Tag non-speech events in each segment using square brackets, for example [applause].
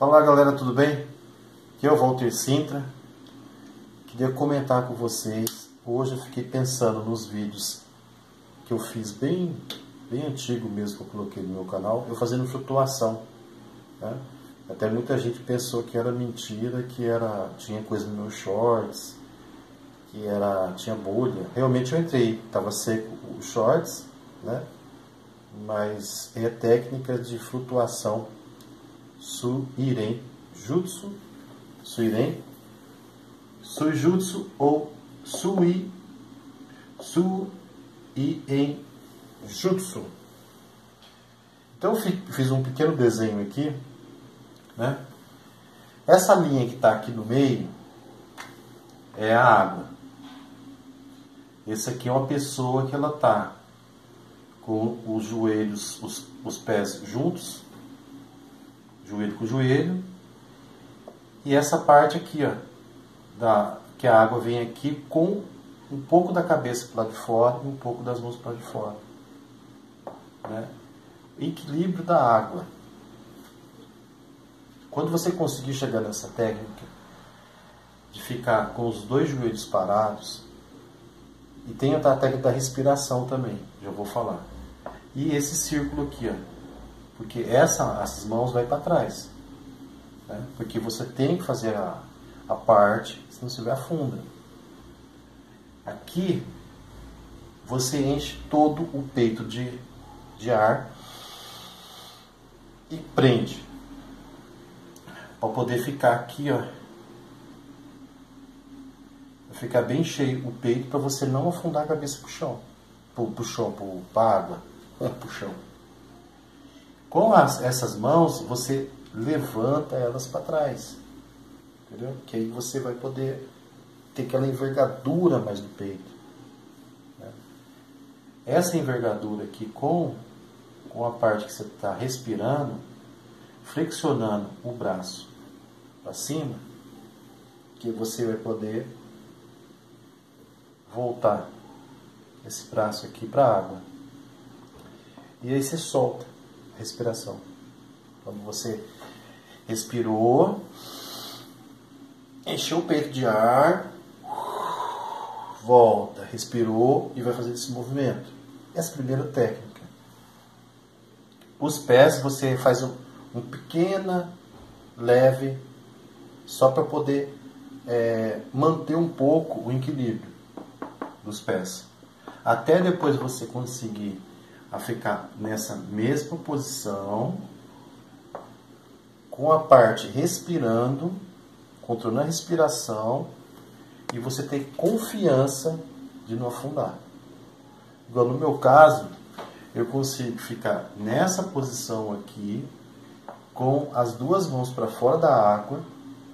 Fala galera, tudo bem? Aqui é o Walter Sintra. Queria comentar com vocês. Hoje eu fiquei pensando nos vídeos que eu fiz bem, bem antigo mesmo que eu coloquei no meu canal, eu fazendo flutuação. Né? Até muita gente pensou que era mentira, que era tinha coisa no meu shorts, que era tinha bolha. Realmente eu entrei, estava seco os shorts, né? Mas é técnica de flutuação Suiren Jutsu, Suiren, Sujutsu ou Sui, Suien Jutsu. Então eu fiz um pequeno desenho aqui, né? Essa linha que está aqui no meio é a água. Esse aqui é uma pessoa que ela está com os joelhos, os, os pés juntos, joelho com joelho. E essa parte aqui, ó, da, que a água vem aqui com um pouco da cabeça para lado de fora e um pouco das mãos para de fora. Né? Equilíbrio da água. Quando você conseguir chegar nessa técnica de ficar com os dois joelhos parados, e tem a técnica da respiração também, já vou falar. E esse círculo aqui, ó, porque essa, essas mãos vai para trás. Né? Porque você tem que fazer a, a parte, senão você vai afunda. Aqui você enche todo o peito de, de ar e prende. Para poder ficar aqui, ó. Ficar bem cheio o peito para você não afundar a cabeça pro chão. Pro, pro chão, pro, pra água. [laughs] pro chão. Com as, essas mãos, você levanta elas para trás. Entendeu? Que aí você vai poder ter aquela envergadura mais no peito. Né? Essa envergadura aqui, com, com a parte que você está respirando, flexionando o braço para cima, que você vai poder voltar esse braço aqui para a água. E aí você solta respiração. Quando você respirou, encheu o peito de ar, volta, respirou e vai fazer esse movimento. Essa é a primeira técnica. Os pés você faz um, um pequena, leve, só para poder é, manter um pouco o equilíbrio dos pés. Até depois você conseguir a ficar nessa mesma posição, com a parte respirando, controlando a respiração, e você ter confiança de não afundar. Igual no meu caso, eu consigo ficar nessa posição aqui, com as duas mãos para fora da água,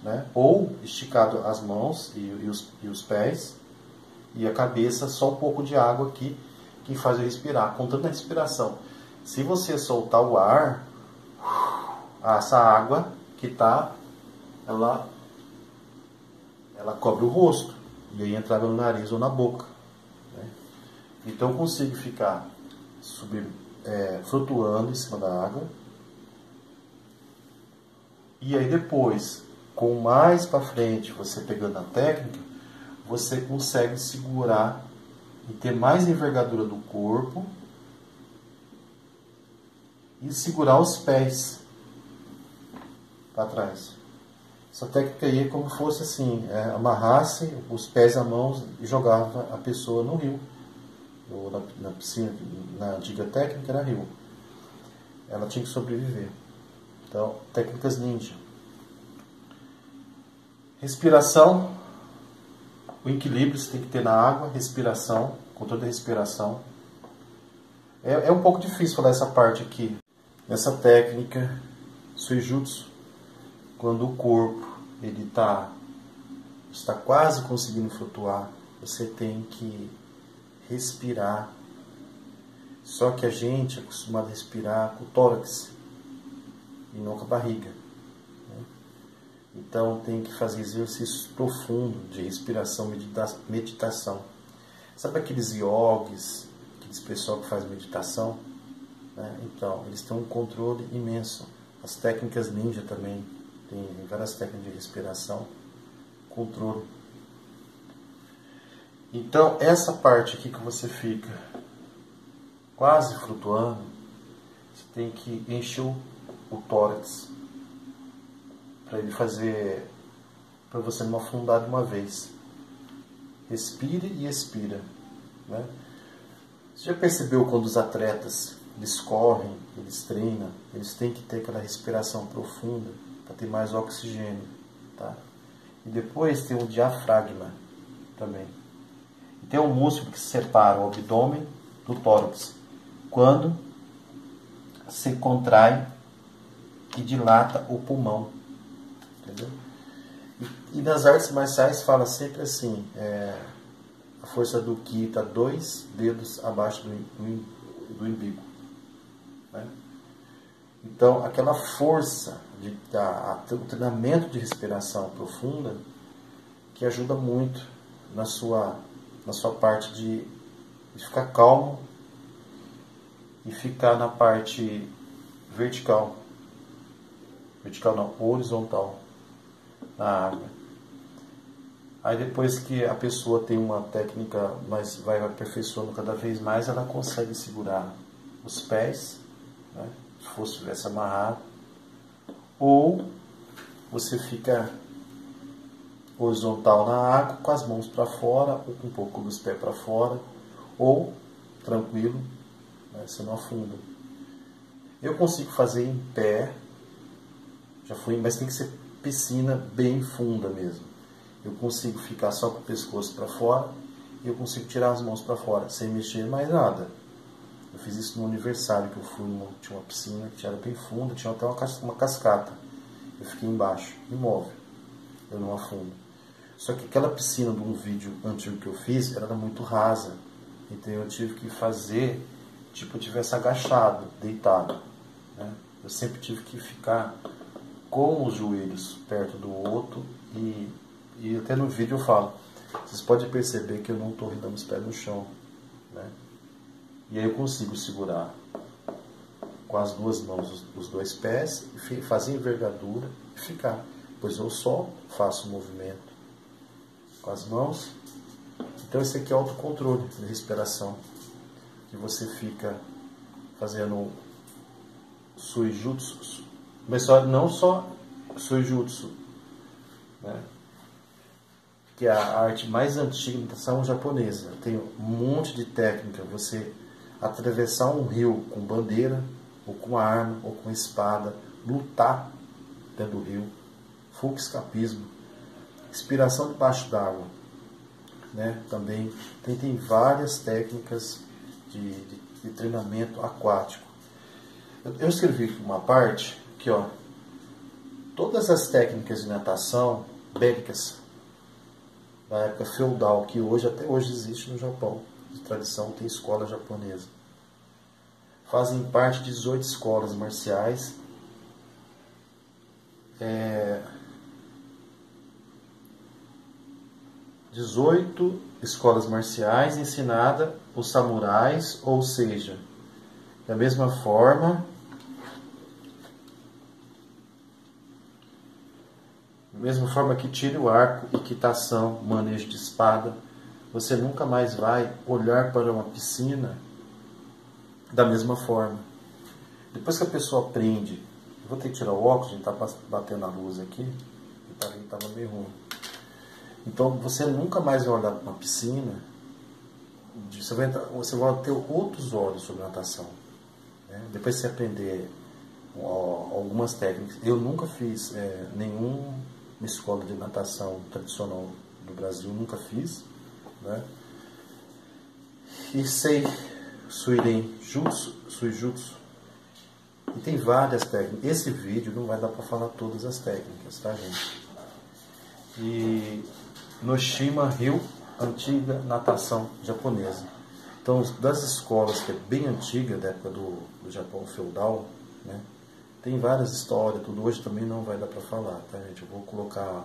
né? ou esticado as mãos e, e, os, e os pés, e a cabeça só um pouco de água aqui, que faz eu respirar, contando a respiração. Se você soltar o ar, essa água que está, ela, ela cobre o rosto. E aí entrava no nariz ou na boca. Né? Então eu consigo ficar é, flutuando em cima da água. E aí depois, com mais para frente, você pegando a técnica, você consegue segurar e ter mais envergadura do corpo e segurar os pés para trás. Essa técnica aí é como fosse assim, é, amarrasse os pés a mão e jogava a pessoa no rio. Ou na, na piscina, na antiga técnica era rio. Ela tinha que sobreviver. Então, técnicas ninja. Respiração o equilíbrio você tem que ter na água, respiração, controle da respiração. É, é um pouco difícil falar essa parte aqui. Nessa técnica, Suijutsu, quando o corpo ele tá, está quase conseguindo flutuar, você tem que respirar. Só que a gente é acostumado a respirar com o tórax e não com a barriga. Então tem que fazer exercícios profundos de respiração, meditação. Sabe aqueles yogis, aqueles pessoal que faz meditação? Né? Então, eles têm um controle imenso. As técnicas ninja também. tem várias técnicas de respiração, controle. Então, essa parte aqui que você fica quase flutuando, você tem que encher o tórax para ele fazer, para você não afundar de uma vez. Respire e expira. Né? Você já percebeu quando os atletas eles correm, eles treinam, eles têm que ter aquela respiração profunda para ter mais oxigênio, tá? E depois tem o diafragma também. E tem um músculo que separa o abdômen do tórax. Quando se contrai e dilata o pulmão, entendeu? E, e nas artes marciais fala sempre assim, é, a força do Ki está dois dedos abaixo do, do, umbigo. Né? Então, aquela força, de, a, a, o treinamento de respiração profunda, que ajuda muito na sua, na sua parte de, de ficar calmo e ficar na parte vertical. Vertical não, horizontal na água. Aí depois que a pessoa tem uma técnica, mas vai aperfeiçoando cada vez mais, ela consegue segurar os pés né? se fosse tivesse amarrado, ou você fica horizontal na água, com as mãos para fora, ou com um pouco dos pés para fora, ou tranquilo, né? você não afunda. Eu consigo fazer em pé, já fui, mas tem que ser piscina bem funda mesmo. Eu consigo ficar só com o pescoço para fora e eu consigo tirar as mãos para fora, sem mexer mais nada. Eu fiz isso no aniversário que eu fui, tinha uma piscina que era bem funda, tinha até uma, uma cascata. Eu fiquei embaixo, imóvel. Eu não afundo. Só que aquela piscina de um vídeo antigo que eu fiz, ela era muito rasa. Então eu tive que fazer, tipo, eu tivesse agachado, deitado. Né? Eu sempre tive que ficar com os joelhos perto do outro e, e até no vídeo eu falo. Vocês podem perceber que eu não estou rendendo os pés no chão. Né? E aí eu consigo segurar com as duas mãos os, dois pés, fazer envergadura e ficar. Pois eu só faço o movimento com as mãos. Então esse aqui é autocontrole de respiração. Que você fica fazendo suijutsu. Mas só, não só suijutsu. Né? Que é a arte mais antiga da natação japonesa. Tem um monte de técnica. Você atravessar um rio com bandeira, ou com arma, ou com espada, lutar dentro do rio, full escapismo, inspiração debaixo d'água. Né? Também tem, tem várias técnicas de, de, de treinamento aquático. Eu, eu escrevi uma parte que, ó, todas as técnicas de natação bélicas da época feudal, que hoje até hoje existe no Japão, de tradição, tem escola japonesa. Fazem parte de 18 escolas marciais. É, 18 escolas marciais ensinada os samurais, ou seja, da mesma forma, mesma forma que tire o arco, equitação, manejo de espada, você nunca mais vai olhar para uma piscina da mesma forma. Depois que a pessoa aprende, vou ter que tirar o óculos, a gente está batendo a luz aqui, estava meio ruim. Então você nunca mais vai olhar para uma piscina, você vai, você vai ter outros olhos sobre natação. Né? Depois você aprender algumas técnicas. Eu nunca fiz é, nenhuma escola de natação tradicional do Brasil, nunca fiz né? E sei Suiren Jutsu, Suijutsu. E tem várias técnicas. Esse vídeo não vai dar para falar todas as técnicas, tá, gente? E Noshima Ryu, antiga natação japonesa. Então, das escolas que é bem antiga, da época do, do Japão feudal, né? Tem várias histórias, tudo hoje também não vai dar para falar, tá, gente? Eu vou colocar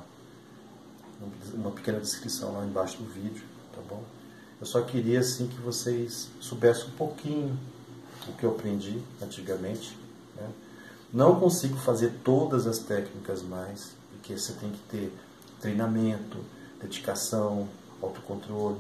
uma pequena descrição lá embaixo do vídeo tá bom? Eu só queria assim que vocês soubessem um pouquinho o que eu aprendi antigamente, né? Não consigo fazer todas as técnicas mais, porque você tem que ter treinamento, dedicação, autocontrole.